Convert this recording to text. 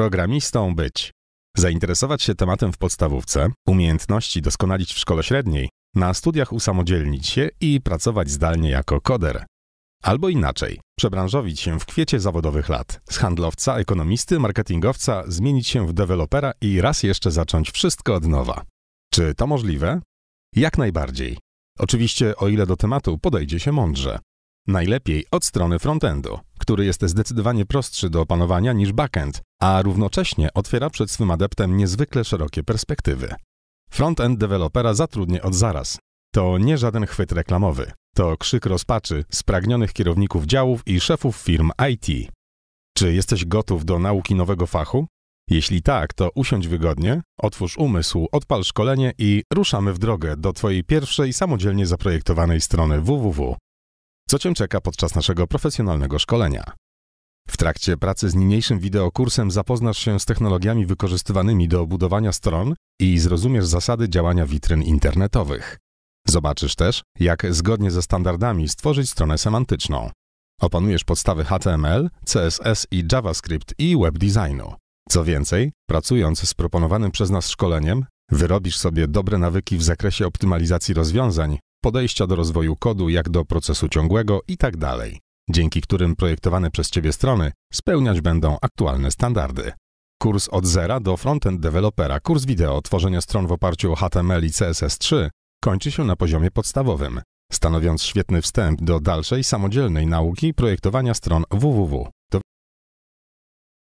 Programistą być. Zainteresować się tematem w podstawówce, umiejętności doskonalić w szkole średniej, na studiach usamodzielnić się i pracować zdalnie jako koder. Albo inaczej, przebranżowić się w kwiecie zawodowych lat. Z handlowca, ekonomisty, marketingowca zmienić się w dewelopera i raz jeszcze zacząć wszystko od nowa. Czy to możliwe? Jak najbardziej. Oczywiście, o ile do tematu podejdzie się mądrze. Najlepiej od strony frontendu, który jest zdecydowanie prostszy do opanowania niż backend, a równocześnie otwiera przed swym adeptem niezwykle szerokie perspektywy. Frontend dewelopera zatrudnię od zaraz. To nie żaden chwyt reklamowy. To krzyk rozpaczy spragnionych kierowników działów i szefów firm IT. Czy jesteś gotów do nauki nowego fachu? Jeśli tak, to usiądź wygodnie, otwórz umysł, odpal szkolenie i ruszamy w drogę do Twojej pierwszej samodzielnie zaprojektowanej strony www. Co Cię czeka podczas naszego profesjonalnego szkolenia? W trakcie pracy z niniejszym wideokursem zapoznasz się z technologiami wykorzystywanymi do budowania stron i zrozumiesz zasady działania witryn internetowych. Zobaczysz też, jak zgodnie ze standardami stworzyć stronę semantyczną. Opanujesz podstawy HTML, CSS i JavaScript i web designu. Co więcej, pracując z proponowanym przez nas szkoleniem, wyrobisz sobie dobre nawyki w zakresie optymalizacji rozwiązań, podejścia do rozwoju kodu jak do procesu ciągłego itd., tak dzięki którym projektowane przez Ciebie strony spełniać będą aktualne standardy. Kurs od zera do frontend dewelopera, kurs wideo tworzenia stron w oparciu o HTML i CSS3 kończy się na poziomie podstawowym, stanowiąc świetny wstęp do dalszej samodzielnej nauki projektowania stron www.